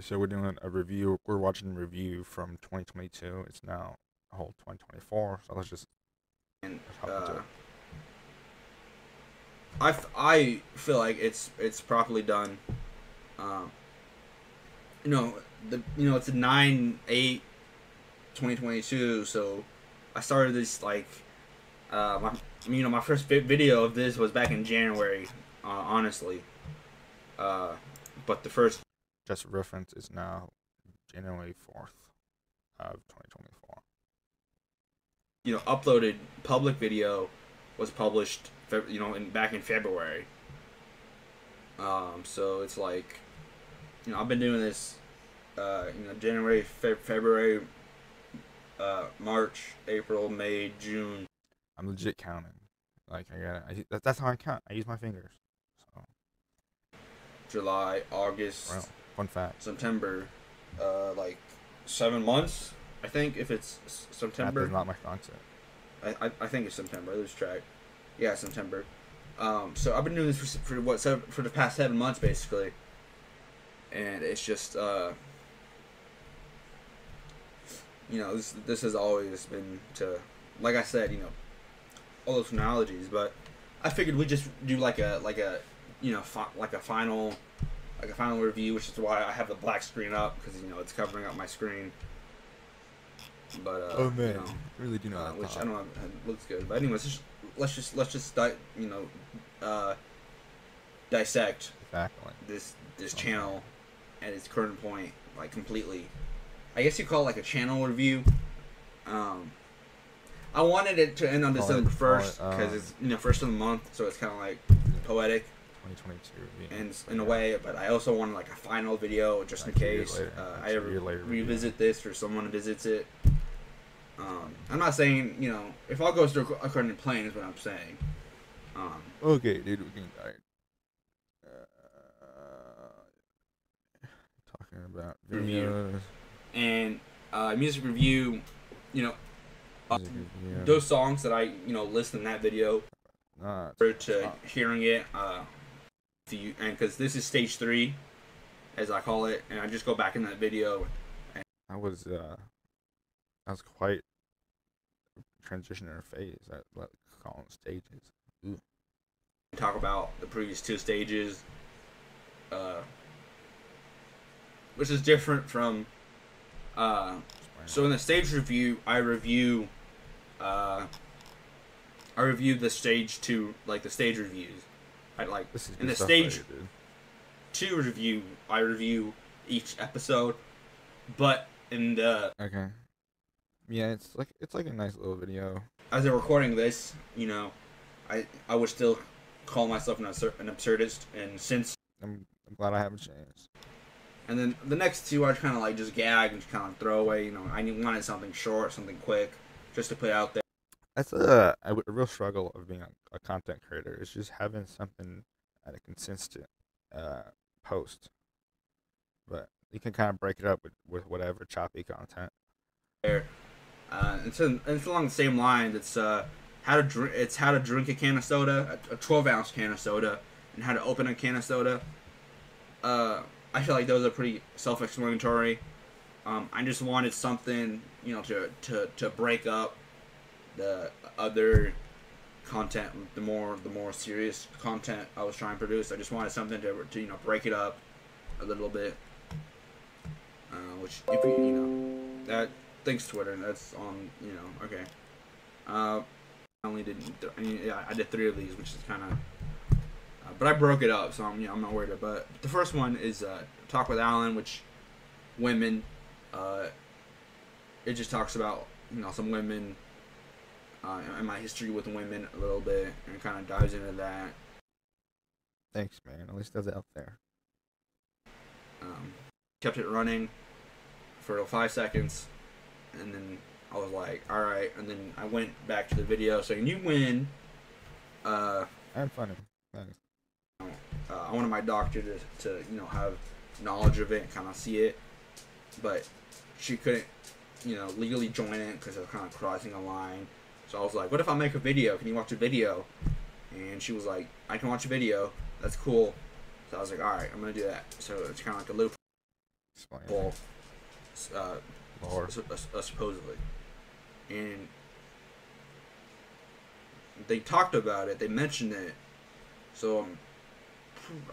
So we're doing a review. We're watching a review from 2022. It's now a whole 2024. So let's just and let's hop into uh. I, f- I feel like it's it's properly done. Um, you know the you know it's a 9 8 2022 so I started this like uh my you know my first vi- video of this was back in January uh, honestly uh but the first Just reference, is now January 4th of 2024. you know uploaded public video was published you know in back in February um so it's like you know I've been doing this uh you know January Fe- February uh March April May June I'm legit counting. Like I got I, that, that's how I count. I use my fingers. So, July August fun fact. September uh like 7 months I think if it's S- September is not my strong suit. I, I, I think it's September. I lose track. Yeah, September. Um, so I've been doing this for, for what seven, for the past seven months basically, and it's just uh, you know this this has always been to like I said you know all those analogies, but I figured we just do like a like a you know fi- like a final like a final review, which is why I have the black screen up because you know it's covering up my screen. But uh, oh you man, know, really do not. uh, which I don't know it looks good. But anyways, just, let's just let's just di- you know uh, dissect this this Okay. channel at its current point like completely. I guess you call it like a channel review. Um, I wanted it to end on December first it, because um, it's you know first of the month, so it's kind of like poetic 2022. review. in in a way. But I also want like a final video just in Like year case uh, I ever year later review. revisit this or someone visits it. Um, I'm not saying you know if all goes through according to plan is what I'm saying. Um, Okay, dude, we can die. Uh, talking about Review. and uh, music review, you know, uh, those songs that I you know list in that video Nah, to hearing it. Uh, you and because this is stage three, as I call it, and I just go back in that video. And- I was uh, I was quite transitioner phase. I like calling stages. and talk about the previous two stages, uh, which is different from. Uh, so in the stage review, I review, uh, I review the stage two, like the stage reviews. I like this is in the stage- here, two review. I review each episode, but in the Okay. Yeah, it's like it's like a nice little video. as I'm recording this, you know, I I would still call myself an, absur- an absurdist, and since I'm, I'm glad I have a chance. and then the next two are kind of like just gag and just kind of throw away. You know, I wanted something short, something quick, just to put out there. That's a, a, real struggle of being a, a content creator. Is just having something at a consistent uh, post, but you can kind of break it up with, with whatever choppy content. Uh, it's, in, it's along the same lines. It's uh, how to drink. It's how to drink a can of soda, a, 12 ounce can of soda, and how to open a can of soda. Uh, I feel like those are pretty self-explanatory. Um, I just wanted something, you know, to to, to break up the other content, the more the more serious content I was trying to produce. I just wanted something to, to you know break it up a little bit. Uh, which if you you know that thanks Twitter. That's on you know okay. Uh, I only did I mean, yeah I did three of these, which is kind of. Uh, but I broke it up, so I'm you know, I'm not worried. about But the first one is uh, talk with Alan, which women. Uh, it just talks about you know some women. Uh, and my history with women a little bit, and kind of dives into that. Thanks, man. At least that's out there. Um, kept it running for five seconds, and then I was like, "All right." And then I went back to the video saying, "You win." Uh, I'm funny. Thanks. uh, I wanted my doctor to, to you know have knowledge of it and kind of see it, but she couldn't, you know, legally join it because it was kind of crossing a line. So I was like, "What if I make a video? Can you watch a video?" And she was like, "I can watch a video. That's cool." So I was like, "All right, I'm gonna do that." So it's kind of like a loop. Well, uh, su- uh, supposedly, and they talked about it. They mentioned it, so I'm,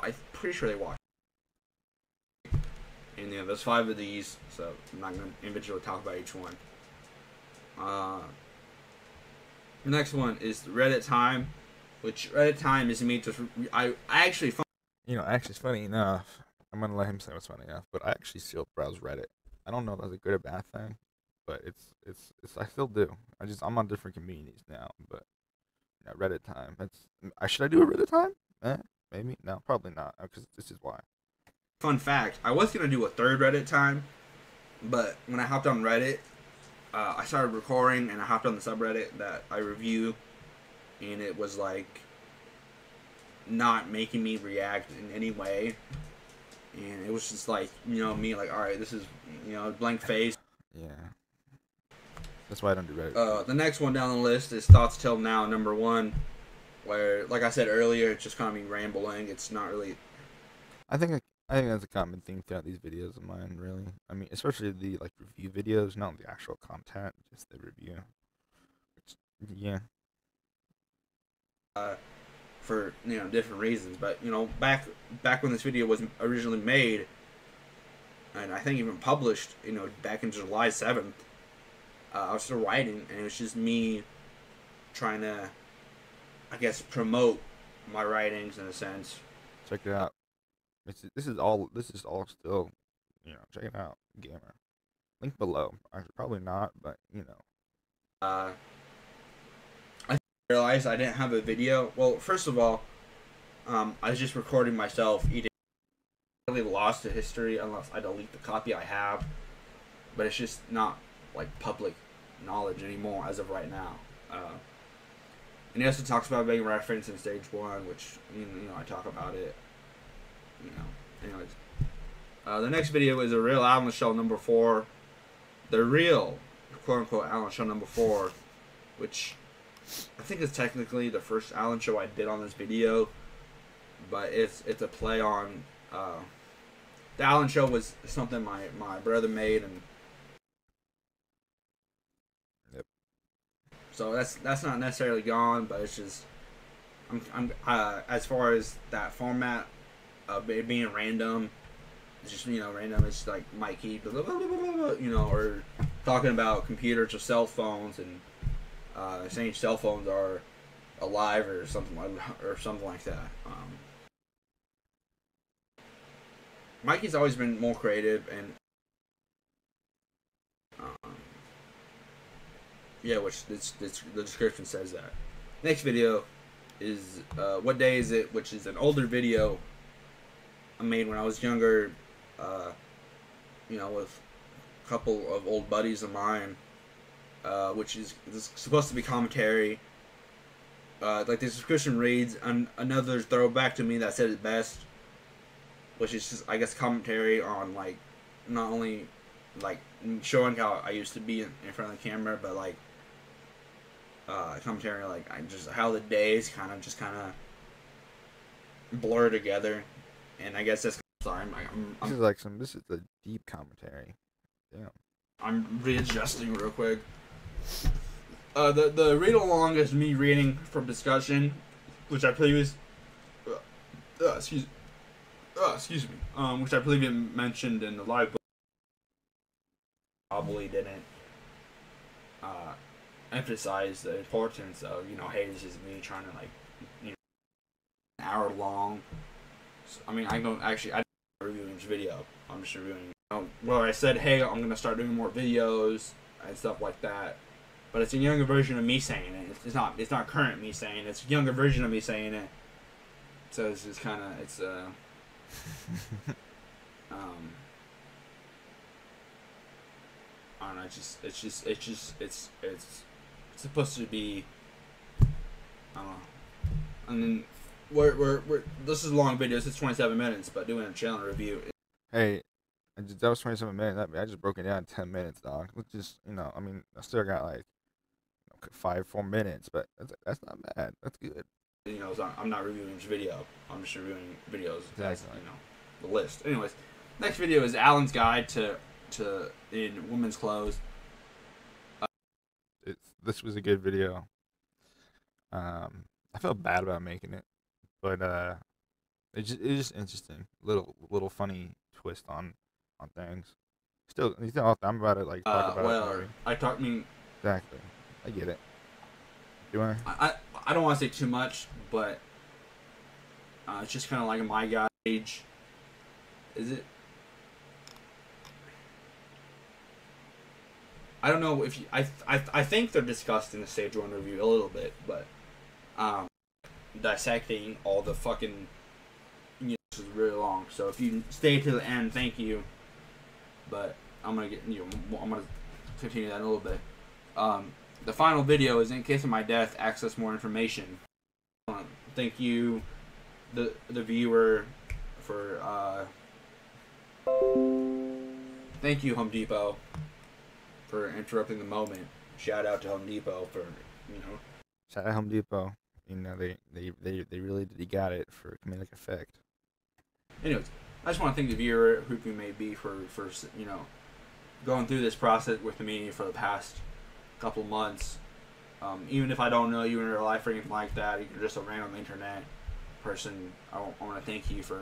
I'm pretty sure they watched. it. And yeah, there's five of these, so I'm not gonna individually talk about each one. Uh, next one is Reddit time, which Reddit time is me just I I actually You know, actually, it's funny enough. I'm gonna let him say what's funny enough, but I actually still browse Reddit. I don't know if that's a good or bad thing, but it's it's it's I still do. I just I'm on different communities now, but yeah, Reddit time. That's I should I do a Reddit time? Eh, maybe no, probably not, because this is why. fun fact i was going to do a third reddit time but when i hopped on reddit uh, i started recording and i hopped on the subreddit that i review and it was like not making me react in any way and it was just like you know me like all right this is you know blank face Yeah. That's why I don't do Reddit. uh, the next one down the list is thoughts till now number one where like i said earlier it's just kind of me rambling it's not really I think I, think that's a common theme throughout these videos of mine. Really, I mean, especially the like review videos, not the actual content, just the review. Yeah, uh, for you know different reasons. But you know, back back when this video was originally made, and I think even published, you know, back in July seventh, uh, I was still writing, and it was just me trying to, I guess, promote my writings in a sense. check it out. This is all. This is all still. You know, check it out, gamer. Link below. I probably not, but you know. Uh, I realized I didn't have a video. Well, first of all, um, I was just recording myself eating. I Really lost to history unless I delete the copy I have, but it's just not like public knowledge anymore as of right now. Uh, and he also talks about being referenced in stage one, which you know I talk about it. You know, anyways. Uh, the next video is a real Allen Show number four. The real quote unquote Allen Show number four, which I think is technically the first Allen Show I did on this video, but it's it's a play on uh, the Allen Show was something my my brother made and. Yep. So that's that's not necessarily gone, but it's just I'm I'm uh, as far as that format of it being random, just you know random. It's like Mikey, blah, blah, blah, you know, or talking about computers or cell phones and uh, saying cell phones are alive or something like or something like that. Um, Mikey's always been more creative and um, yeah, which this, this the description says that. Next video is uh, what day is it? Which is an older video I made when I was younger. Uh, you know, with a couple of old buddies of mine, uh, which is, is supposed to be commentary. Uh, like the description reads, an, another throwback to me that said it best, which is just, I guess, commentary on like not only like showing how I used to be in, in front of the camera, but like uh, commentary like I just how the days kind of just kind of blur together, and I guess that's sorry, I'm, I'm, This I'm is like some. This is the deep commentary. Damn. I'm readjusting real quick. Uh, the the read along is me reading from discussion, which I previous, uh, uh, excuse, uh, excuse me, um, which I believe you mentioned in the live. book. Probably didn't uh, emphasize the importance of you know, hey, this is me trying to like, you know, an hour long. I mean, I don't actually I don't reviewing this video. I'm just reviewing um, where I said, "Hey, I'm gonna start doing more videos and stuff like that." But it's a younger version of me saying it. It's, it's not. It's not current me saying it. It's a younger version of me saying it. So it's just kind of. It's uh. Um. I don't know. It's just. It's just. It's just. It's. It's. It's supposed to be. I don't know. And then we're we're, we're this is a long video. This is 27 minutes, but doing a channel review Hey, I just, that was 27 minutes. That, I just broke it down in 10 minutes, dog. Let's just, you know, I mean, I still got like five, four minutes, but that's, that's not bad. That's good. you know, not, I'm not reviewing each video. I'm just reviewing videos. That's, Exactly. you know, the list. Anyways, Next video is Alan's guide to to in women's clothes. It's this was a good video. Um, I felt bad about making it, but uh, it just it's just interesting. Little little funny twist on on things. Still, you know, I'm about to like talk Uh, about well, it. I talk. I mean, Exactly. I get it. Do I? I I, don't want to say too much, but uh, it's just kind of like my guide age. Is it? I don't know if you, I, I I think they're discussed in the stage one review a little bit, but um, dissecting all the fucking you know, this is really long. So if you stay to the end, thank you. But I'm gonna get you know I'm gonna continue that in a little bit. Um, the final video is in case of my death. Access more information. Um, thank you, the the viewer, for uh, thank you Home Depot for interrupting the moment. Shout out to Home Depot for you know Shout out Home Depot. You know they they they, they really they got it for comedic effect. anyways, I just want to thank the viewer, who you may be, for for you know going through this process with me for the past couple months. Um, even if I don't know you in real life or anything like that, you're just a random internet person. I, want to thank you for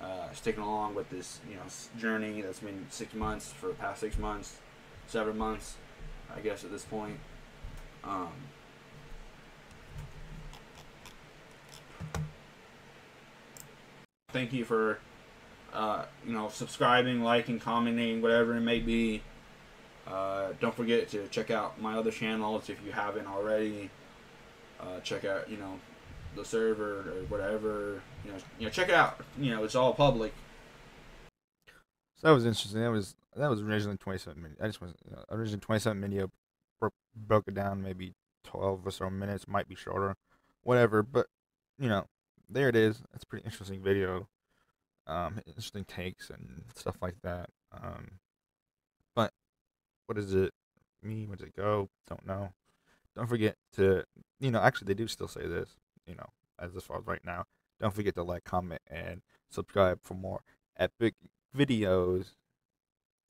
uh, sticking along with this you know journey that's been six months for the past six months, seven months, I guess at this point. Um, thank you for uh, you know subscribing liking commenting whatever it may be uh, don't forget to check out my other channels if you haven't already uh, check out you know the server or whatever you know you know check it out you know it's all public So that was interesting. That was that was originally 27 minutes. I just was you know, originally 27 video bro- broke it down maybe 12 or so minutes, might be shorter, whatever. But you know, there it is. A pretty interesting video. Um, interesting takes and stuff like that. Um, but what does it mean? Where does it go? Don't know. Don't forget to you know. Actually, they do still say this. You know, as as far as right now. Don't forget to like, comment, and subscribe for more epic videos